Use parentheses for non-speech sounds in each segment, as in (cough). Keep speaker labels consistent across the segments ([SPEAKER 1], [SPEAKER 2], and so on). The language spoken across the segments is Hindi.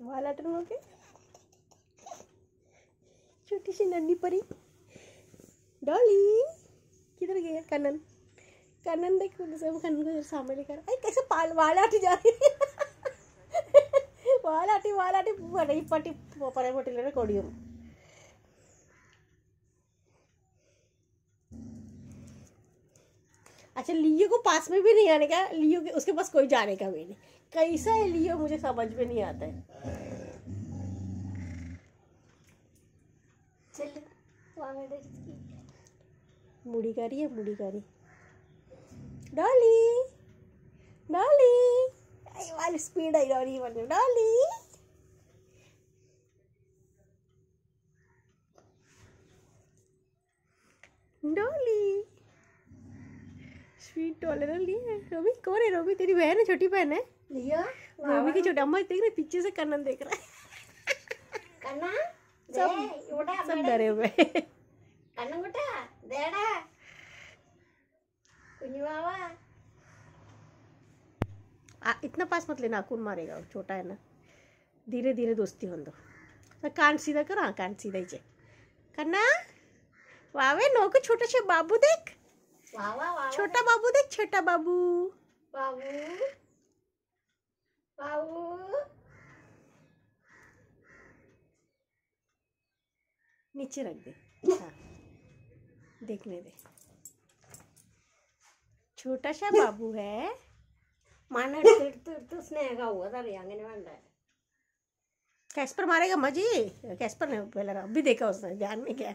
[SPEAKER 1] वालाटन होके छोटी सी नन्ही परी। डॉली किधर गया कनन? कनन देख कनन को सामने लेकर। अरे, कैसे पाल, वाल आटी जा रही (laughs) वाल आटी वाल आटी पटी पटी ले कोडियम अच्छा लियो को पास में भी नहीं आने का लियो के उसके पास कोई जाने का भी नहीं। कैसा है लियो मुझे समझ में नहीं आता है। मुड़ी करी है मुड़ी करी डॉली डॉली। आई वाली स्पीड आई डॉली बन डॉली। डॉली। स्वीट डॉलर ली है। रोमी कौन है रोमी तेरी बहन है छोटी बहन है। रोमी की छोटी अम्मा देख रहे पीछे से कन्नन देख रहा है। सब सब डरे हुए। आ, इतना पास मत लेना कौन मारेगा छोटा है ना। धीरे धीरे दोस्ती हो दो। कान सीधा करो हाँ कान सीधा ही चे करना वावे नौको छोटा सा बाबू देख। छोटा बाबू देख छोटा बाबू।
[SPEAKER 2] बाबू
[SPEAKER 1] नीचे रख दे। हाँ देखने दे छोटा सा बाबू है।
[SPEAKER 2] माना स्नेहा हुआ था आँगन में
[SPEAKER 1] कैस्पर मारेगा मजी? कैस्पर ने पहले अभी देखा उसने जान में क्या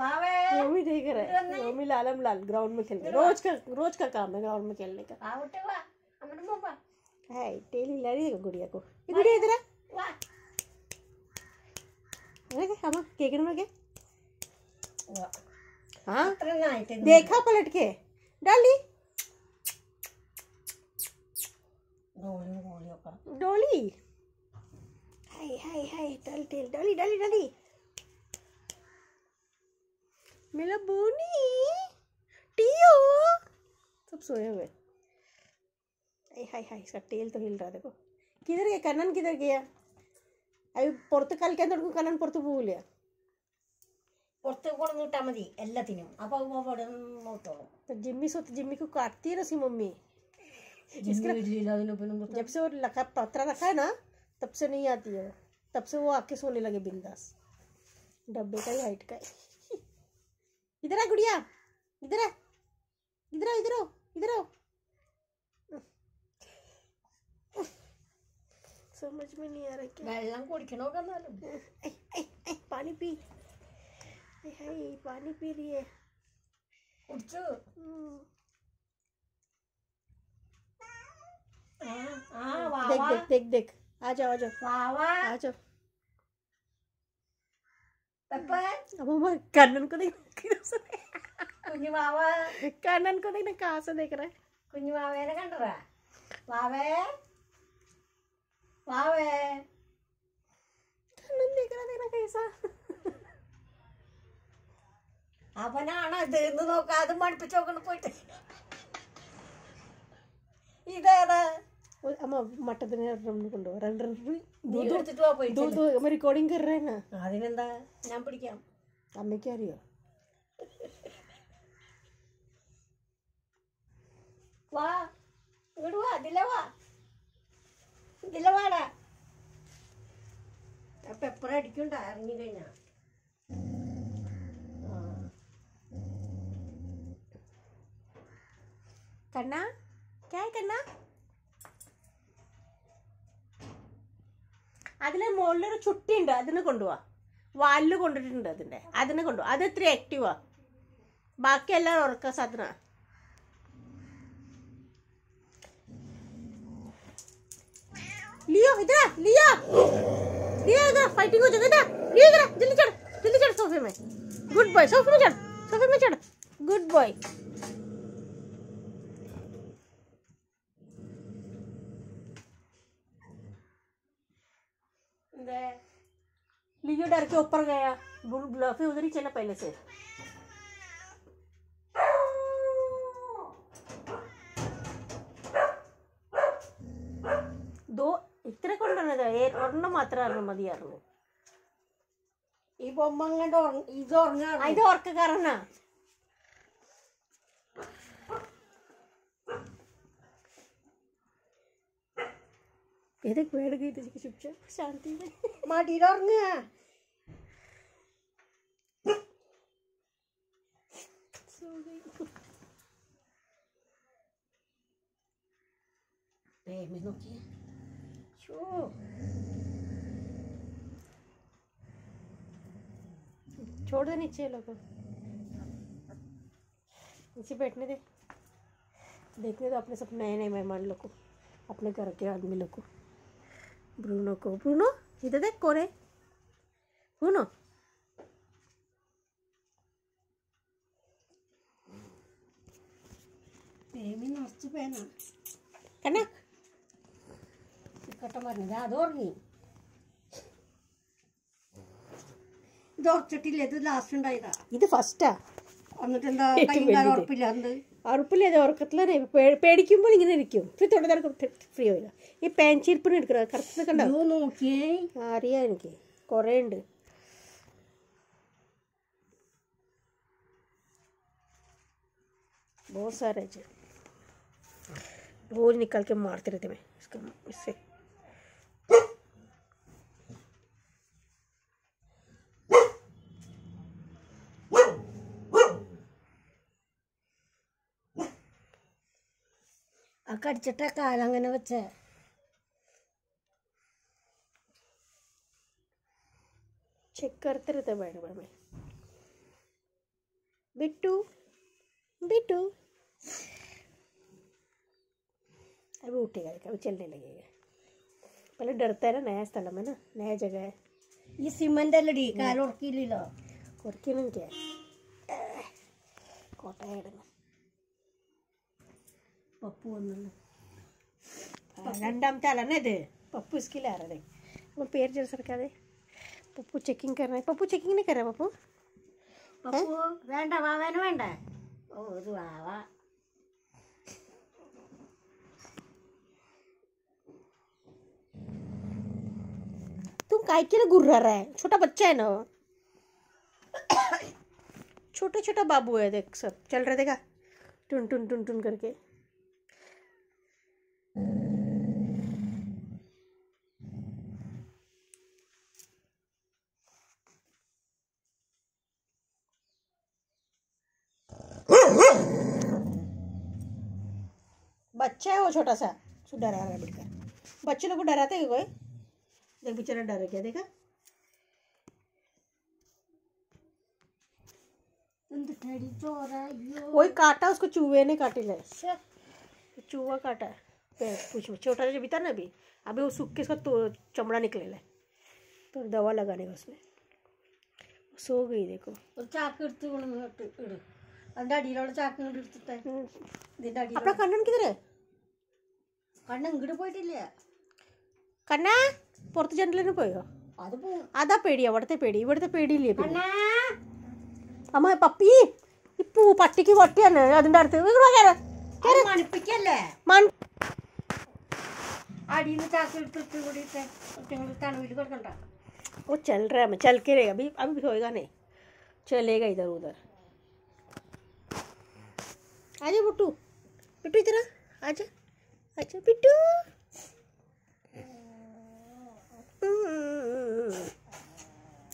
[SPEAKER 1] रोमी नहीं। करे रोमी लालम लाल ग्राउंड में खेलते रोज का रोज का काम है ग्राउंड में खेलने का। है टेल हिला है गुड़िया को। ये गुड़िया इधर है हम केकड़ में क्या हाँ? देखा पलट के। डाली
[SPEAKER 2] डोली
[SPEAKER 1] डोली। हाय हाय हाय डल टेल डोली डोली डोली मेरा बोनी टीओ सब सोए हुए। हाय हाय हाय इसका टेल तो हिल रहा देखो। किधर गया? कनन किधर गया? अभी पुरत कल के अंदर को कनन पुरत പുറത്തേക്കാൽ എന്തെടുക്കും കണ്ണൻ പുറത്ത് പോവില്ല
[SPEAKER 2] പുറത്ത് കൊണ്ടു വിട്ടാൽ മതി എല്ലാത്തിനും അപ്പൊ അവിടെ
[SPEAKER 1] तो जिम्मी सोते जिम्मी को काटती है ना
[SPEAKER 2] उसकी मम्मी।
[SPEAKER 1] जब से वो लगा पत्रा रखा है ना तब से नहीं आती है। तब से वो आके सोने लगे बिंदास। डब्बे का ही हाइट का ही। इधर आ गुड़िया इधर आ इधर आओ इधर आओ इधर आओ समझ में नहीं आ रहा क्या
[SPEAKER 2] വെള്ളം കുടിക്കണമൊക്കെ എന്നാലും
[SPEAKER 1] ऐ, ऐ, ऐ, पानी पी ऐ, हाय पानी पी रही है
[SPEAKER 2] കുടിച്ചു
[SPEAKER 1] हम्म,
[SPEAKER 2] ആ ആ വാവ
[SPEAKER 1] देख देख देख देख आ जाओ आ जाओ
[SPEAKER 2] വാവ
[SPEAKER 1] आ जाओ
[SPEAKER 2] പെപ്പ
[SPEAKER 1] अब हम कन्नन को देख किधर से
[SPEAKER 2] കുഞ്ഞു വാവ
[SPEAKER 1] कन्नन को देखना कहाँ से देख रहा है
[SPEAKER 2] കുഞ്ഞു വാവേനെ കണ്ടറാ വാവേ വാവേ
[SPEAKER 1] कन्नन देख रहा देखना कैसा
[SPEAKER 2] അവനാണ് ഇത് എന്ന് നോക്കാം അത് മടുപ്പിച്ച് നോക്കണം പോയിട്ട് ഇതേതാ
[SPEAKER 1] वो अम्मा मटर देने रम को रन रन
[SPEAKER 2] നീ എടുത്തിട്ട് വാ പോയിട്ട്
[SPEAKER 1] दो दो हम रिकॉर्डिंग कर रहे हैं ना
[SPEAKER 2] അതിനെന്താ ഞാൻ പിടിക്കാം
[SPEAKER 1] अम्मे क्या रही हो
[SPEAKER 2] വാ ഇങ്ങോട്ട് വാ ഇതിലെ വാ ഇതിലെ വാടാ അപ്പൊ എപ്പോഴും അടിക്കണ്ട ഇറങ്ങി കഴിഞ്ഞാ
[SPEAKER 1] करना क्या है करना അതിലെ മുകളിലൊരു ചുട്ടി ഉണ്ട് അതിനെ കൊണ്ടുപോവാ വാലില് കൊണ്ടിട്ടുണ്ട് അതിന്റെ അതിനെ കൊണ്ടുപോവാ അത് ഇത്തിരി ആക്റ്റീവാ ബാക്കിയെല്ലാം ഉറക്ക സാധന लियो इधर आ, लियो लियो इधर फाइटिंग हो जाएगा इधर लियो इधर आ, जल्दी चढ़ जल्दी चढ़ सोफे में गुड बॉय सोफे में चढ़ सोफे में चढ़ गुड बॉय डर के ऊपर गया ब्लफे उधर ही चला पहले से दो ಇತ್ತಿರಕೊಂಡನದ ಒರ್ಣ ಮಾತ್ರ ಅರ್ಣ ಮದಿ
[SPEAKER 2] ಅರ್ಣ ಈ ಬೊಮ್ಮಂಗಂಡ ಇದು ಒರ್ಣ ಇದು
[SPEAKER 1] ಒರ್ಕಗಾರನ ಎದಕ್ಕೆ ಬೇಡ ಗೀತ ಶಿಕ್ಷ ಶಾಂತಿ ಮಾಡಿರೋರ್ನ
[SPEAKER 2] മടിയിൽ ഉറങ്ങുക പ്രേമി നോക്കിയേ ഷോ
[SPEAKER 1] छोड़ दे नीचे ये लोग को नीचे बैठने दे देखने दो अपने सब नए नए मेहमान लोग को अपने घर के आदमी लोग को ब्रूनो को ब्रूनो इधर देख कौन है ब्रूनो
[SPEAKER 2] പ്രേമി നിറച്ച് പേന
[SPEAKER 1] കണ്ണ
[SPEAKER 2] കട്ട പറഞ്ഞത് അത് ഉറങ്ങി ഇത് ഉറച്ചിട്ടില്ല ഇത് ലാസ്റ്റ് ഉണ്ടായതാ
[SPEAKER 1] ഇത് ഫസ്റ്റാ
[SPEAKER 2] എന്നിട്ട് എന്താ
[SPEAKER 1] ഏറ്റവും
[SPEAKER 2] കൈയും കാലം
[SPEAKER 1] വലുത്.
[SPEAKER 2] ഉറപ്പില്ലാണ്ട്
[SPEAKER 1] ഉറപ്പില്ലാതെ ഉറക്കത്തിലാണ് പേടിക്കുമ്പോൾ ഇങ്ങനെ ഇരിക്കും ഫ്രീ തൊണ്ടതാർക്ക് ഫ്രീ ആവില്ല ഈ പാൻചീരിപ്പിന് എടുക്കണം കറുത്തത് കണ്ടോ
[SPEAKER 2] അയ്യോ നോക്കിയേ
[SPEAKER 1] ആ, അറിയാം എനിക്ക് കുറേ ഉണ്ട് बहुत सारे हैं रोज निकल के मारते रहते मैं इसका इससे
[SPEAKER 2] ആ കടിച്ചിട്ട കാലങ്ങനെ വെച്ചേ
[SPEAKER 1] चेक करते रहते बैठ बैठ में बिट्टू बिट्टू अभी उठेगा देखा, अभी चलने लगेगा पहले डरता है ना नया स्थल में ना नया जगह है
[SPEAKER 2] ഈ സിമന്റ് അല്ലടി കാലം ഉറക്കിയില്ലല്ലോ
[SPEAKER 1] കുറയ്ക്കണം എനിക്ക് കോട്ടയായിരുന്നു
[SPEAKER 2] പപ്പു വന്നല്ലോ
[SPEAKER 1] രണ്ടാമത്തെ ആളാണ് ഇത് पप्पू इसके लिए आ रहा है वो पैर जरा सरका दे पप्पू चेकिंग कर रहा है पप्पू चेकिंग नहीं कर रहा पप्पू
[SPEAKER 2] പപ്പു വേണ്ട വാവേന് വേണ്ട ഓ ഒരു വാവ
[SPEAKER 1] काय के लिए घुर्रा रहा है। छोटा बच्चा है ना। छोटा छोटा बाबू है, देख सब। चल रहा देखा? टुन टुन टुन टुन करके। बच्चा है वो छोटा सा। डरा रहा है बच्चे लोग को डराते हैं कोई? देख? बेचारा डर गया देखा वही काटा उसको चूहे ने काटे ले। चूहा काटा पेड़ पूछ छोटा जो बीता ना अभी? अभी वो सूख के उसका तो चमड़ा निकले ले। तो दवा लगाने का उसमें सो गई देखो। हम्म। अपना कन्नन किधर है?
[SPEAKER 2] कन्नन गिड़ पड़ी
[SPEAKER 1] पोइटिल्ला कन्ना പുറത്ത് ജനലിന് പോയോ
[SPEAKER 2] അത് പോവും
[SPEAKER 1] അതാ പേടി അവിടുത്തെ പേടി ഇവിടുത്തെ പേടിയില്ലേ പിന്നെ
[SPEAKER 2] കണ്ണാ
[SPEAKER 1] അമ്മ പപ്പി ഈ പൂ പട്ടിക്ക് പട്ടിയാണ് അതിൻ്റെ അടുത്ത് ഇങ്ങോട്ട് വാ, കേറ്.
[SPEAKER 2] അത് മണിപ്പിക്കല്ലേ
[SPEAKER 1] മൺ
[SPEAKER 2] അടിയിൽ നിന്ന് ചാക്ക് എടുത്തിട്ട് കൂടിയിട്ട് കുട്ടികൾ തണുവിൽ കൊടുക്കണ്ട
[SPEAKER 1] वो चल रहा है मैं चल के रहेगा अभी अभी भी होएगा नहीं चलेगा इधर उधर आजा बिट्टू बिट्टू इधर आ, आजा आजा बिट्टू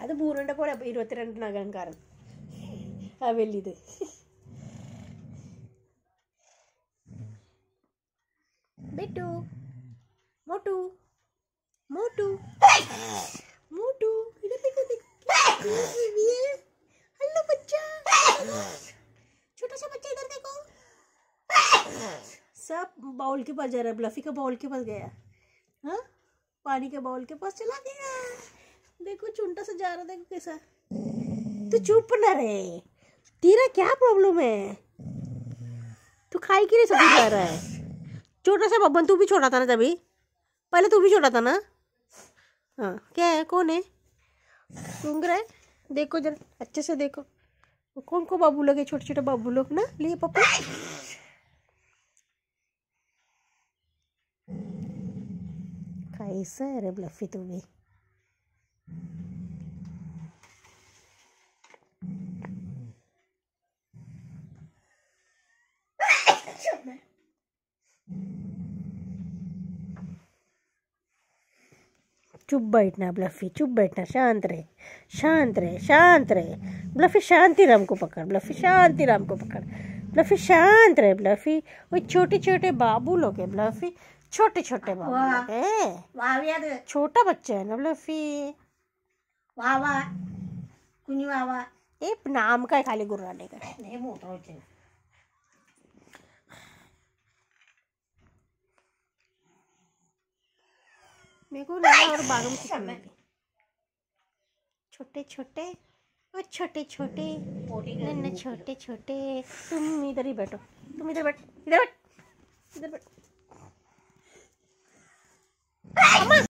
[SPEAKER 1] അത് പൂർണ്ണൻ്റെ പോലെ ഇരുപത്തിരണ്ടിനകം കാരണം ആ വലിയത് ബിട്ടു മോട്ടു മോട്ടു मोटू इधर देखो देखो बेबी है हेलो बच्चा छोटा सा बच्चा इधर देखो सब बाउल के पास जा रहा है ब्लफी का बाउल के पास गया हाँ पानी के बाउल के पास चला गया। देखो, चुंटा से जा रहा देखो कैसा। तू चुप ना रहे। तेरा क्या प्रॉब्लम है? तू खाई के लिए सब जा रहा है। छोटा सा बब्बन तू भी छोटा था ना तभी? पहले तू भी छोटा था ना? हाँ क्या है? कौन है? सूंघ रहा है? देखो जरा, अच्छे से देखो। कौन को बाबू लोग छोटे छोटे बाबू लोग ना? लिए पापा? रे ब्लफी तू चुप बैठना ब्लफी चुप बैठना, शांत रहे शांत रहे शांत रहे। ब्लफी शांति राम को पकड़ ब्लफी शांति राम को पकड़। ब्लफी शांत रहे ब्लफी वो छोटे छोटे बाबू लोग है ब्लफी छोटे छोटे बाबू छोटा बच्चा है ना मतलब
[SPEAKER 2] लफी वावा कुनी
[SPEAKER 1] वावा नाम का है खाली गुर्राने का
[SPEAKER 2] नहीं मोटा होते तो
[SPEAKER 1] मेरे को लगा और अच्छा, छोटे छोटे और छोटे छोटे नन्ना छोटे छोटे तुम इधर ही बैठो। तुम इधर बैठ इधर बैठ इधर बैठ।